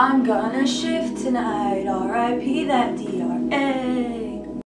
I'm gonna shift tonight, R.I.P. that DRA.